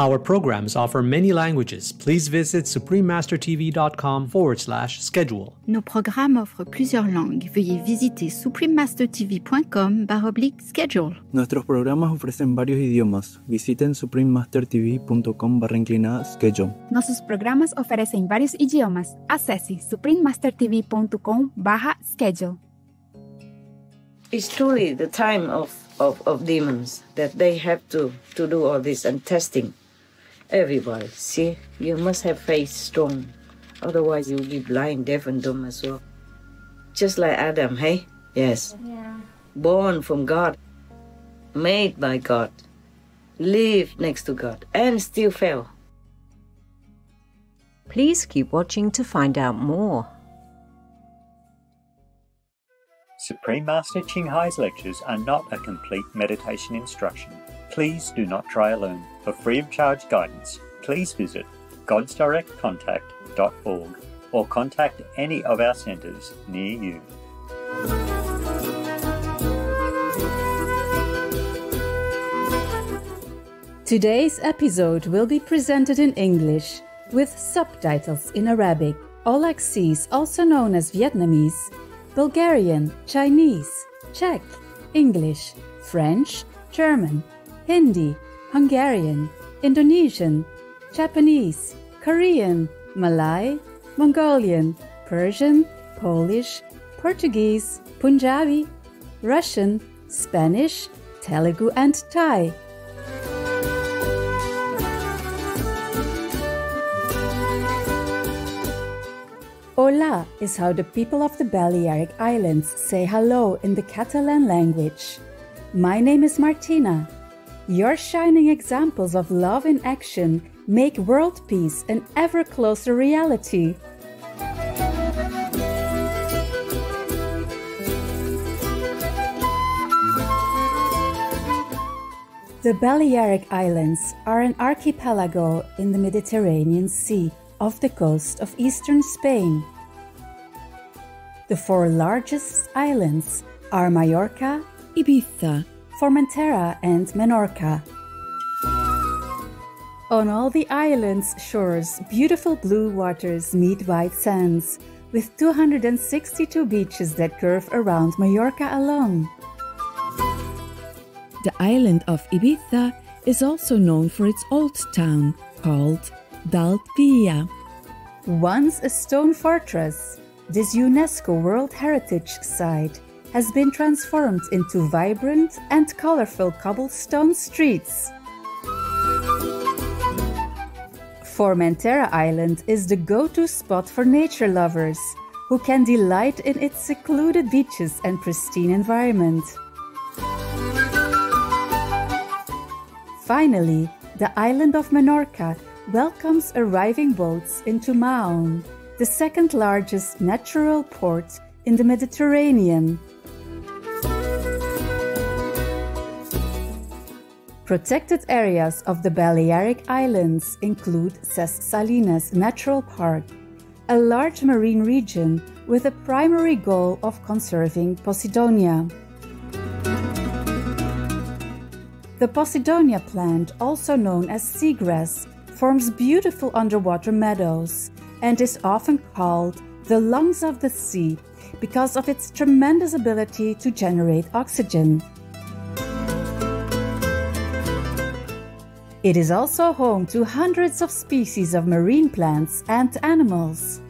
Our programs offer many languages. Please visit suprememastertv.com forward slash schedule. Nos programmes offrent plusieurs langues. Veuillez visiter suprememastertv.com baroblique schedule. Nuestros programas ofrecen varios idiomas. Visiten suprememastertv.com barra inclinada schedule. Nossos programas oferecem vários idiomas. Acesse suprememastertv.com barra schedule. It's truly the time of, of, of demons that they have to, to do all this and testing everybody. See, you must have faith strong. Otherwise, you'll be blind, deaf, and dumb as well. Just like Adam, hey? Yes. Yeah. Born from God, made by God, lived next to God, and still fell. Please keep watching to find out more. Supreme Master Ching Hai's lectures are not a complete meditation instruction. Please do not try alone. For free of charge guidance, please visit godsdirectcontact.org or contact any of our centres near you. Today's episode will be presented in English with subtitles in Arabic, Aulacese, also known as Vietnamese, Bulgarian, Chinese, Czech, English, French, German, Hindi, Hungarian, Indonesian, Japanese, Korean, Malay, Mongolian, Persian, Polish, Portuguese, Punjabi, Russian, Spanish, Telugu, and Thai. Hola is how the people of the Balearic Islands say hello in the Catalan language. My name is Martina. Your shining examples of love in action make world peace an ever closer reality. The Balearic Islands are an archipelago in the Mediterranean Sea off the coast of eastern Spain. The four largest islands are Mallorca, Ibiza, Formentera, and Menorca. On all the islands' shores, beautiful blue waters meet white sands, with 262 beaches that curve around Mallorca alone. The island of Ibiza is also known for its old town called Dalt Vila. Once a stone fortress, this UNESCO World Heritage Site has been transformed into vibrant and colorful cobblestone streets. Formentera Island is the go to spot for nature lovers who can delight in its secluded beaches and pristine environment. Finally, the island of Menorca welcomes arriving boats into Mahon, the second largest natural port in the Mediterranean. Protected areas of the Balearic Islands include Ses Salines Natural Park, a large marine region with a primary goal of conserving Posidonia. The Posidonia plant, also known as seagrass, forms beautiful underwater meadows and is often called the lungs of the sea because of its tremendous ability to generate oxygen. It is also home to hundreds of species of marine plants and animals.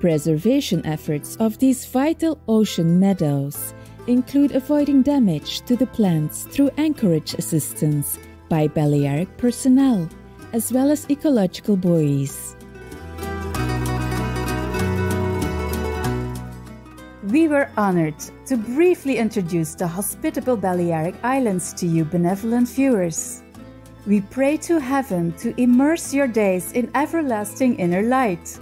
Preservation efforts of these vital ocean meadows include avoiding damage to the plants through anchorage assistance by Balearic personnel, as well as ecological buoys. We were honored to briefly introduce the hospitable Balearic Islands to you, benevolent viewers. We pray to heaven to immerse your days in everlasting inner light.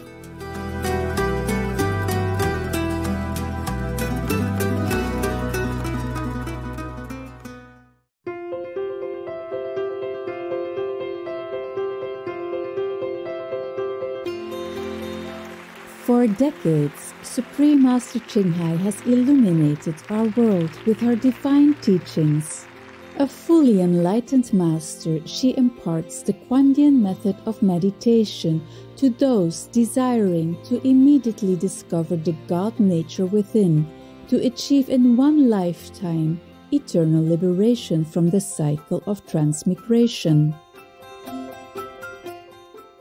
For decades, Supreme Master Ching Hai has illuminated our world with her divine teachings. A fully enlightened master, she imparts the Quan method of meditation to those desiring to immediately discover the God nature within, to achieve in one lifetime eternal liberation from the cycle of transmigration.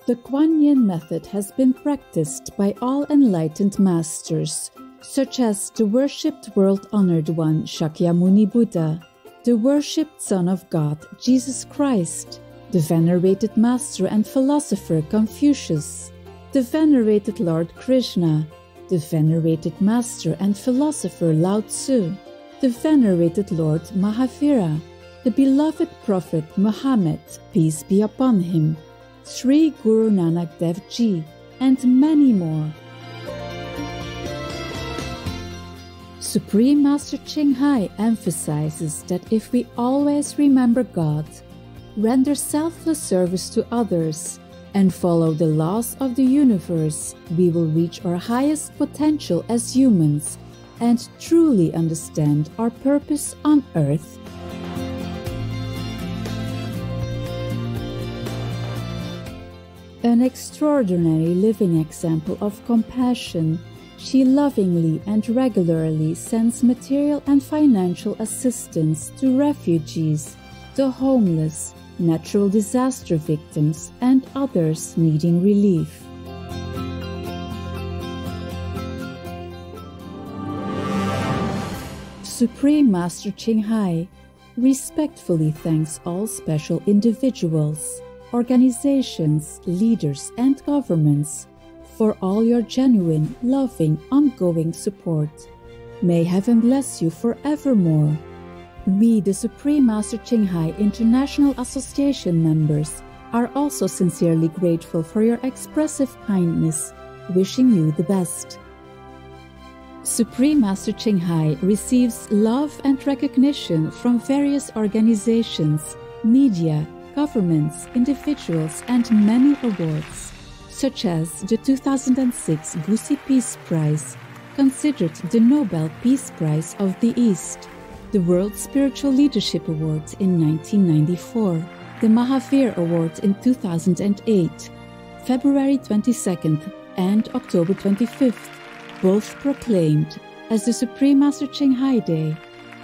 The Quan Yin method has been practiced by all enlightened masters, such as the worshipped world honored one Shakyamuni Buddha, the worshipped Son of God Jesus Christ, the venerated master and philosopher Confucius, the venerated Lord Krishna, the venerated master and philosopher Lao Tzu, the venerated Lord Mahavira, the beloved Prophet Muhammad, peace be upon him, Sri Guru Nanak Dev Ji, and many more. Supreme Master Ching Hai emphasizes that if we always remember God, render selfless service to others, and follow the laws of the universe, we will reach our highest potential as humans and truly understand our purpose on earth. An extraordinary living example of compassion, she lovingly and regularly sends material and financial assistance to refugees, the homeless, natural disaster victims, and others needing relief. Supreme Master Ching Hai respectfully thanks all special individuals, organizations, leaders, and governments for all your genuine, loving, ongoing support. May heaven bless you forevermore. We, the Supreme Master Ching Hai International Association members, are also sincerely grateful for your expressive kindness, wishing you the best. Supreme Master Ching Hai receives love and recognition from various organizations, media, governments, individuals, and many awards, such as the 2006 Gusi Peace Prize, considered the Nobel Peace Prize of the East, the World Spiritual Leadership Award in 1994, the Mahavir Award in 2008, February 22nd and October 25th, both proclaimed as the Supreme Master Ching Hai Day,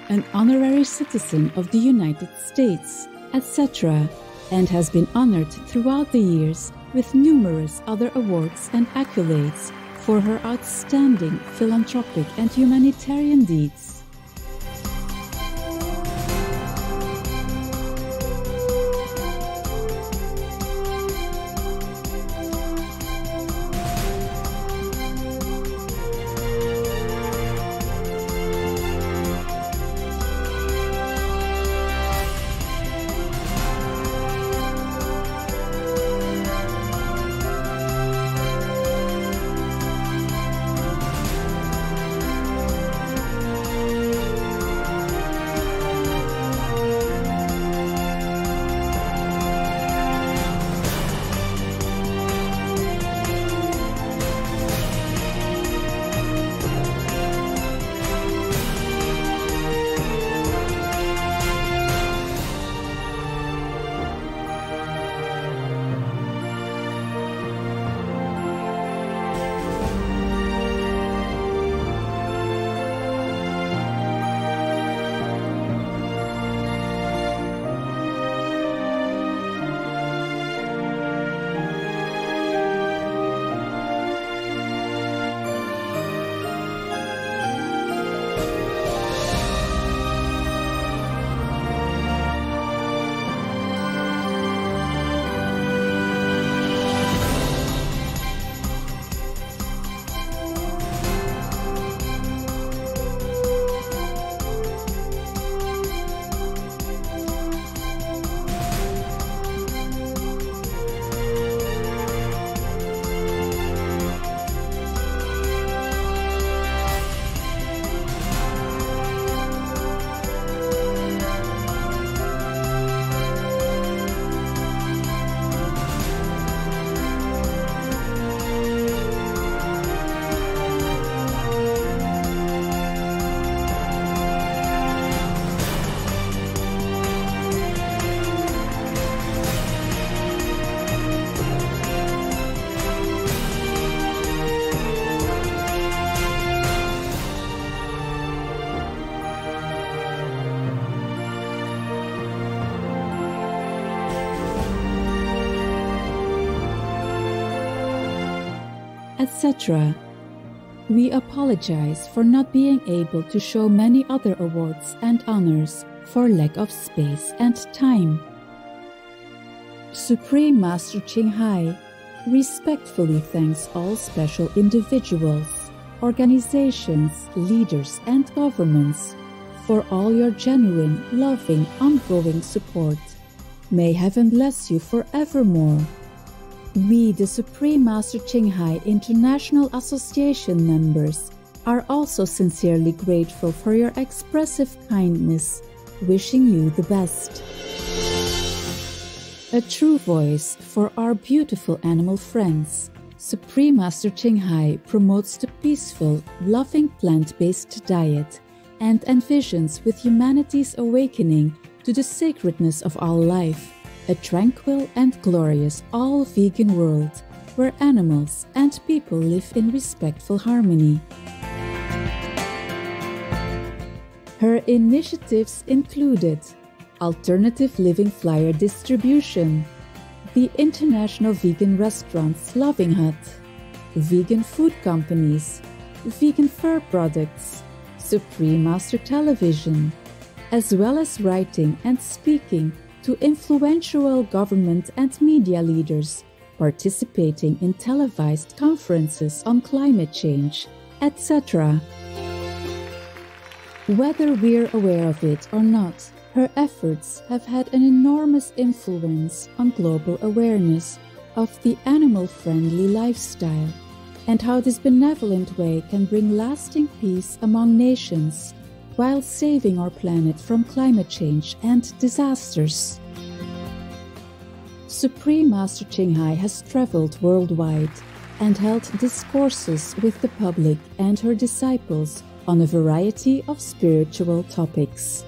an honorary citizen of the United States, etc., and has been honored throughout the years with numerous other awards and accolades for her outstanding philanthropic and humanitarian deeds. Etc. We apologize for not being able to show many other awards and honors for lack of space and time. Supreme Master Ching Hai respectfully thanks all special individuals, organizations, leaders, and governments for all your genuine, loving, ongoing support. May heaven bless you forevermore. We, the Supreme Master Ching Hai International Association members, are also sincerely grateful for your expressive kindness, wishing you the best. A true voice for our beautiful animal friends. Supreme Master Ching Hai promotes the peaceful, loving plant based diet and envisions with humanity's awakening to the sacredness of all life, a tranquil and glorious all vegan world where animals and people live in respectful harmony. Her initiatives included alternative living flyer distribution, the international vegan restaurants Loving Hut, vegan food companies, vegan fur products, Supreme Master Television, as well as writing and speaking to influential government and media leaders participating in televised conferences on climate change, etc. Whether we're aware of it or not, her efforts have had an enormous influence on global awareness of the animal friendly lifestyle and how this benevolent way can bring lasting peace among nations while saving our planet from climate change and disasters. Supreme Master Ching Hai has traveled worldwide and held discourses with the public and her disciples on a variety of spiritual topics.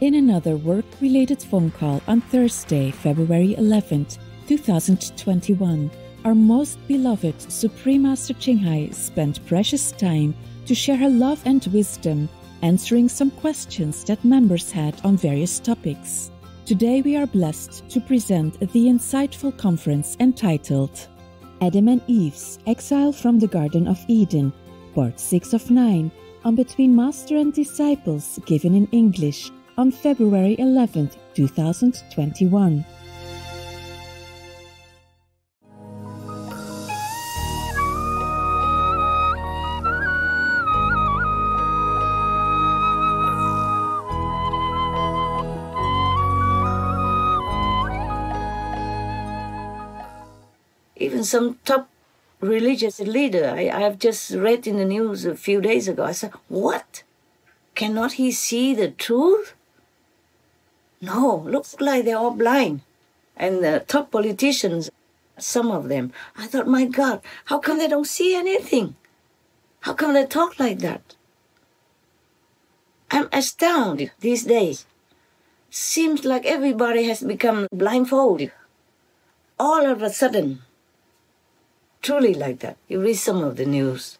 In another work related phone call on Thursday, February 11th, 2021, our most beloved Supreme Master Ching Hai spent precious time to share her love and wisdom, answering some questions that members had on various topics. Today we are blessed to present the insightful conference entitled Adam and Eve's Exile from the Garden of Eden, Part 6 of 9, on Between Master and Disciples, given in English on February 11, 2021. Some top religious leader, I, I've just read in the news a few days ago, I said, What? Cannot he see the truth? No, looks like they're all blind. And the top politicians, some of them, I thought, my God, how come they don't see anything? How come they talk like that? I'm astounded these days. Seems like everybody has become blindfolded. All of a sudden. Truly like that. You read some of the news.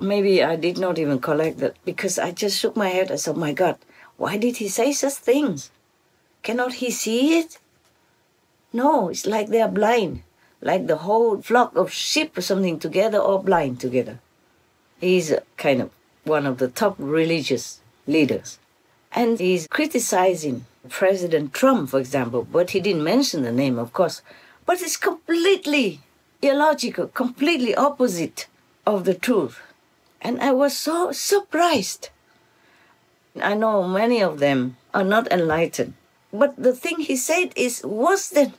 Maybe I did not even collect that because I just shook my head. I said, oh my God, why did he say such things? Cannot he see it? No, it's like they are blind, like the whole flock of sheep or something together, all blind together. He's kind of one of the top religious leaders. And he's criticizing President Trump, for example, but he didn't mention the name, of course. But it's completely illogical, completely opposite of the truth. And I was so surprised. I know many of them are not enlightened. But the thing he said is worse than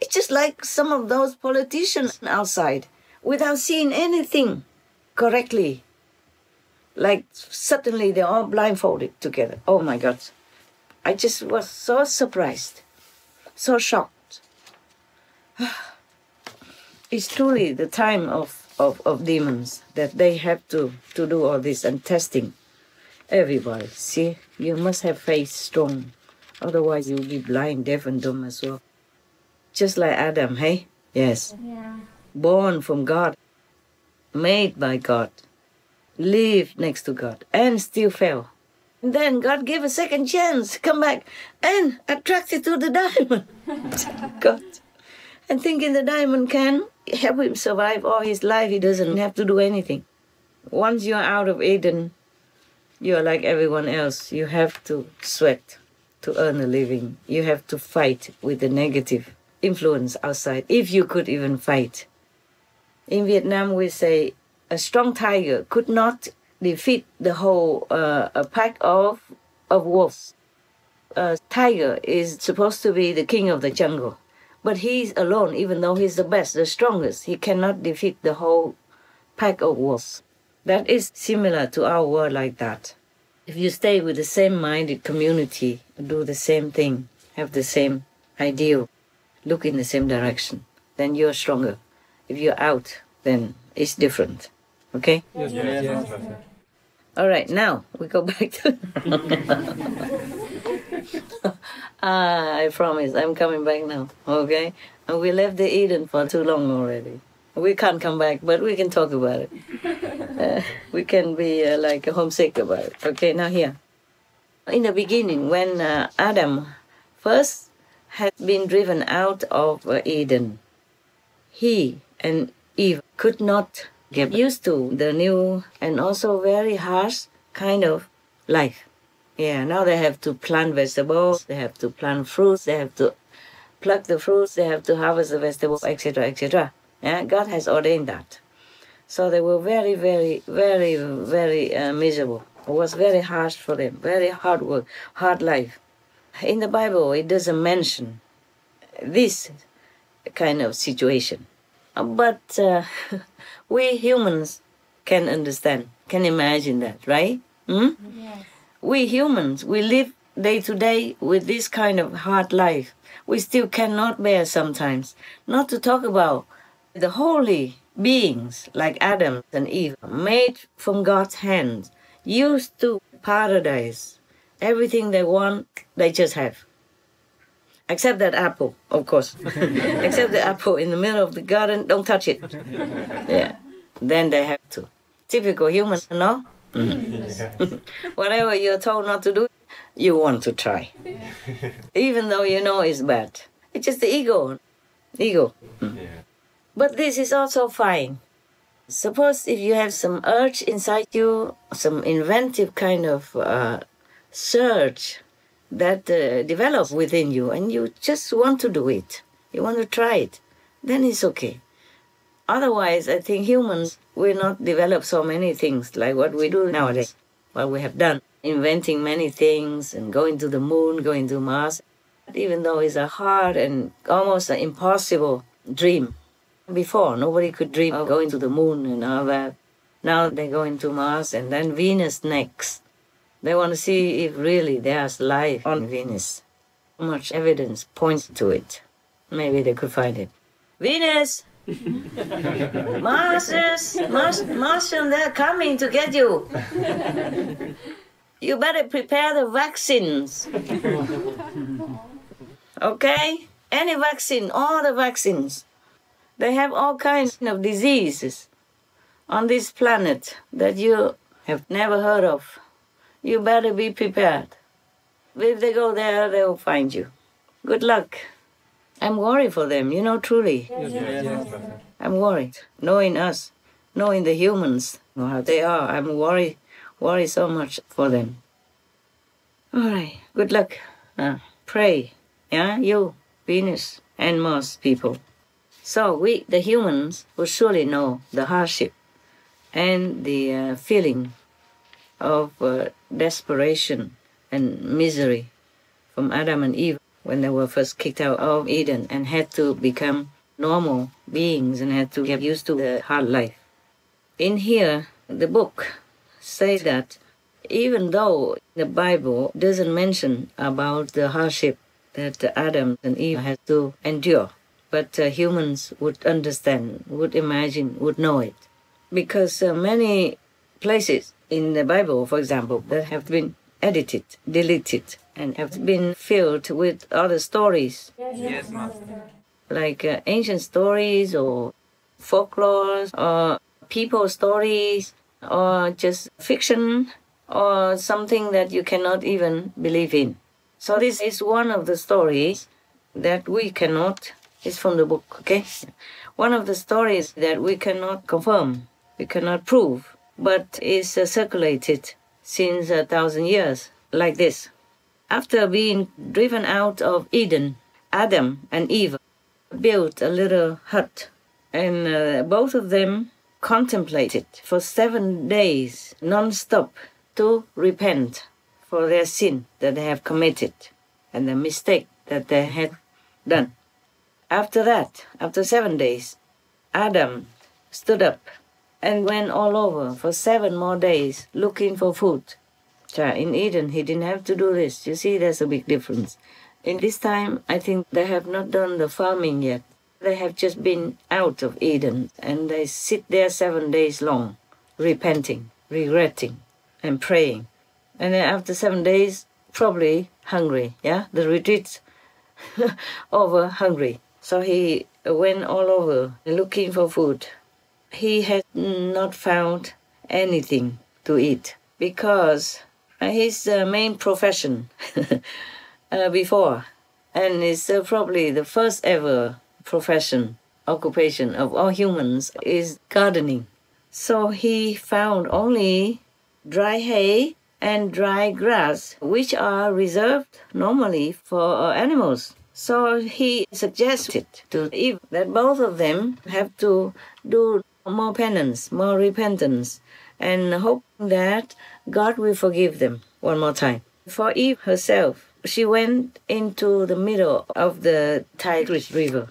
it's just like some of those politicians outside without seeing anything correctly. Like suddenly they're all blindfolded together. Oh my God. I just was so surprised, so shocked. Ah. It's truly the time of, of, of demons that they have to, to do all this and testing everybody. See, you must have faith strong. Otherwise, you'll be blind, deaf, and dumb as well. Just like Adam, hey? Yes. Yeah. Born from God, made by God, lived next to God, and still fell. And then God gave a second chance, come back, and attracted to the diamond. God. And thinking the diamond can help him survive all his life. He doesn't have to do anything. Once you're out of Eden, you're like everyone else. You have to sweat to earn a living. You have to fight with the negative influence outside, if you could even fight. In Vietnam, we say a strong tiger could not defeat the whole uh, a pack of of wolves. A tiger is supposed to be the king of the jungle, but he's alone. Even though he's the best, the strongest, he cannot defeat the whole pack of wolves. That is similar to our world like that. If you stay with the same-minded community, do the same thing, have the same ideal, look in the same direction, then you're stronger. If you're out, then it's different. Okay? Yes, yes, yes. All right, now we go back to. ah, I promise, I'm coming back now. Okay? And we left the Eden for too long already. We can't come back, but we can talk about it. Uh, we can be uh, like homesick about it. Okay, now here. In the beginning, when uh, Adam first had been driven out of uh, Eden, he and Eve could not get used to the new and also very harsh kind of life. Yeah, now they have to plant vegetables, they have to plant fruits, they have to pluck the fruits, they have to harvest the vegetables, etc., etc. Yeah, God has ordained that. So they were very, very, very, very uh, miserable. It was very harsh for them, very hard work, hard life. In the Bible, it doesn't mention this kind of situation. But uh, we humans can understand, can imagine that, right? Hmm? Yes. We humans, we live day to day with this kind of hard life. We still cannot bear sometimes. Not to talk about the holy beings like Adam and Eve, made from God's hand, used to paradise. Everything they want, they just have. Except that apple, of course. Except the apple in the middle of the garden, don't touch it. Yeah. Then they have to. Typical humans, no? Whatever you're told not to do, you want to try. Even though you know it's bad. It's just the ego. Ego. But this is also fine. Suppose if you have some urge inside you, some inventive kind of uh, surge that uh, develops within you, and you just want to do it, you want to try it, then it's okay. Otherwise, I think humans will not develop so many things like what we do nowadays, what we have done, inventing many things and going to the moon, going to Mars, even though it's a hard and almost an impossible dream. Before, nobody could dream of going to the moon and all that. Now they go into Mars and then Venus next. They want to see if really there's life on Venus. Much evidence points to it. Maybe they could find it. Venus! Mars, Martian, they're coming to get you. You better prepare the vaccines. Okay? Any vaccine, all the vaccines. They have all kinds of diseases on this planet that you have never heard of. You better be prepared. If they go there, they will find you. Good luck. I'm worried for them, you know, truly. I'm worried. Knowing us, knowing the humans, how they are, I'm worried, worried so much for them. All right, good luck. Uh, pray, yeah, you, Venus, and Mars people. So we, the humans, will surely know the hardship and the uh, feeling of uh, desperation and misery from Adam and Eve when they were first kicked out of Eden and had to become normal beings and had to get used to the hard life. In here, the book says that even though the Bible doesn't mention about the hardship that Adam and Eve had to endure, but uh, humans would understand, would imagine, would know it. Because uh, many places in the Bible, for example, that have been edited, deleted, and have been filled with other stories. Yes, Master. Like uh, ancient stories or folklore or people stories or just fiction or something that you cannot even believe in. So this is one of the stories that we cannot It's from the book, okay? One of the stories that we cannot confirm, we cannot prove, but is uh, circulated since a thousand years, like this. After being driven out of Eden, Adam and Eve built a little hut, and uh, both of them contemplated for seven days non-stop to repent for their sin that they have committed and the mistake that they had done. After that, after seven days, Adam stood up and went all over for seven more days looking for food. In Eden, he didn't have to do this. You see, there's a big difference. In this time, I think they have not done the farming yet. They have just been out of Eden and they sit there seven days long, repenting, regretting, and praying. And then after seven days, probably hungry. Yeah, the retreat over hungry. So he went all over looking for food. He had not found anything to eat because his uh, main profession uh, before, and uh, probably the first ever profession, occupation of all humans, is gardening. So he found only dry hay and dry grass, which are reserved normally for animals. So he suggested to Eve that both of them have to do more penance, more repentance, and hope that God will forgive them one more time. For Eve herself, she went into the middle of the Tigris River.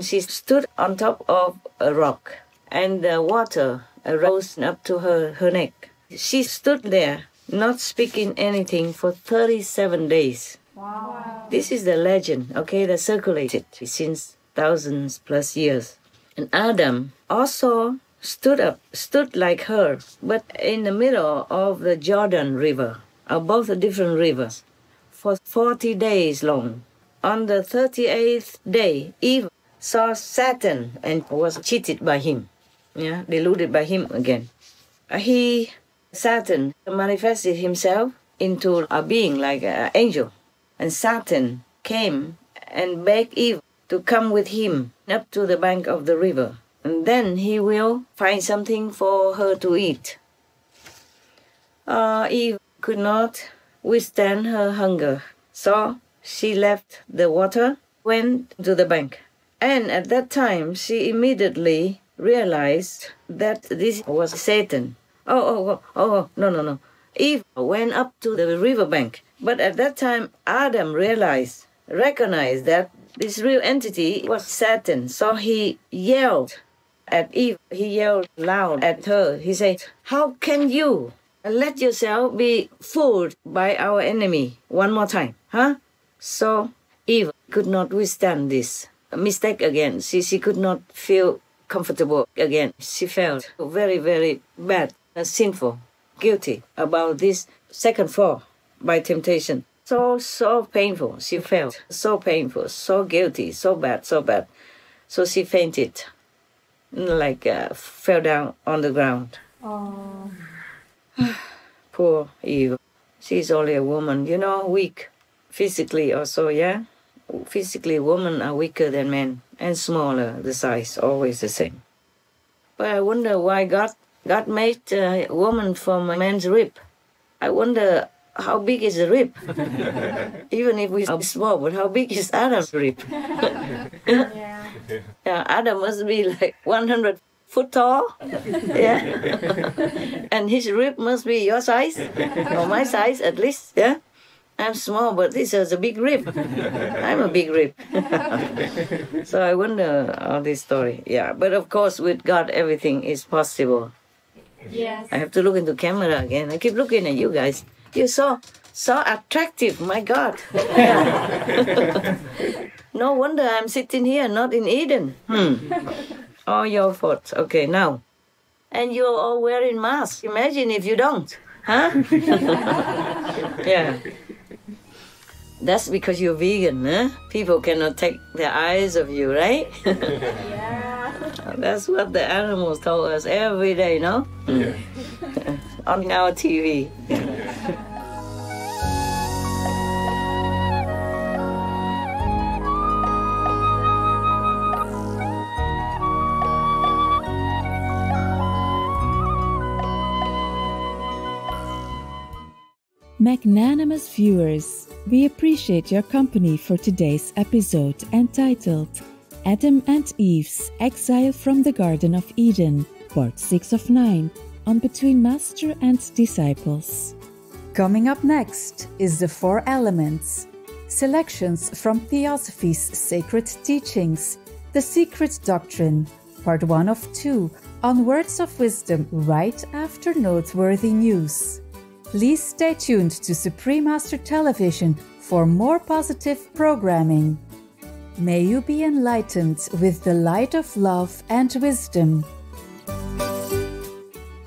She stood on top of a rock, and the water rose up to her, her neck. She stood there, not speaking anything, for 37 days. Wow. This is the legend, okay, that circulated since thousands plus years. And Adam also stood up, stood like her, but in the middle of the Jordan River, of both the different rivers, for 40 days long. On the 38th day, Eve saw Satan and was cheated by him, yeah, deluded by him again. He, Satan, manifested himself into a being like an angel and Satan came and begged Eve to come with him up to the bank of the river, and then he will find something for her to eat. Uh, Eve could not withstand her hunger, so she left the water, went to the bank, and at that time she immediately realized that this was Satan. Oh, oh, oh, oh, no, no, no. Eve went up to the riverbank but at that time, Adam realized, recognized that this real entity was Satan. So he yelled at Eve. He yelled loud at her. He said, How can you let yourself be fooled by our enemy one more time? Huh? So Eve could not withstand this mistake again. She, she could not feel comfortable again. She felt very, very bad, sinful, guilty about this second fall by temptation. So, so painful. She felt so painful, so guilty, so bad, so bad. So she fainted, like uh, fell down on the ground. Oh. Poor Eve. She's only a woman, you know, weak physically also, yeah? Physically, women are weaker than men and smaller, the size, always the same. But I wonder why God, God made a woman from a man's rib. I wonder how big is the rib? Even if we are small, but how big is Adam's rib? yeah. yeah, Adam must be like 100 foot tall. yeah. and his rib must be your size, or my size at least. Yeah. I'm small, but this is a big rib. I'm a big rib. so I wonder all this story. Yeah, but of course, with God, everything is possible. Yes. I have to look into camera again. I keep looking at you guys. You're so so attractive, my God. no wonder I'm sitting here, not in Eden. Hmm. All your fault. Okay, now. And you're all wearing masks. Imagine if you don't. Huh? yeah. That's because you're vegan, huh? People cannot take their eyes of you, right? yeah. That's what the animals told us every day, no? Yeah. On our TV. Magnanimous viewers, we appreciate your company for today's episode entitled Adam and Eve's Exile from the Garden of Eden, Part 6 of 9, on Between Master and Disciples. Coming up next is The Four Elements, selections from Theosophy's Sacred Teachings, The Secret Doctrine, Part 1 of 2, on Words of Wisdom right after noteworthy news. Please stay tuned to Supreme Master Television for more positive programming. May you be enlightened with the light of love and wisdom.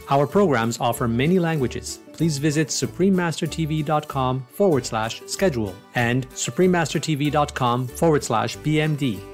Our programs offer many languages. Please visit suprememastertv.com forward slash schedule and suprememastertv.com forward slash BMD